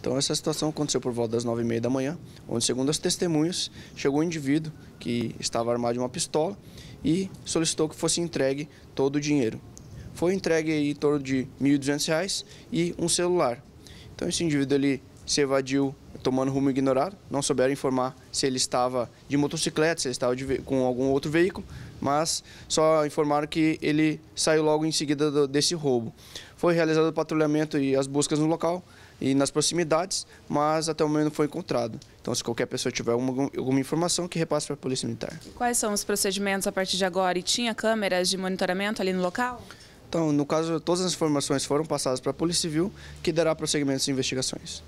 Então essa situação aconteceu por volta das nove e meia da manhã, onde segundo as testemunhas, chegou um indivíduo que estava armado de uma pistola e solicitou que fosse entregue todo o dinheiro. Foi entregue em torno de R$ 1.200 e um celular. Então esse indivíduo ele se evadiu tomando rumo ignorado, não souberam informar se ele estava de motocicleta, se ele estava de, com algum outro veículo, mas só informaram que ele saiu logo em seguida do, desse roubo. Foi realizado o patrulhamento e as buscas no local e nas proximidades, mas até o momento não foi encontrado. Então, se qualquer pessoa tiver alguma, alguma informação, que repasse para a Polícia Militar. Quais são os procedimentos a partir de agora? E tinha câmeras de monitoramento ali no local? Então, no caso, todas as informações foram passadas para a Polícia Civil, que dará prosseguimento às investigações.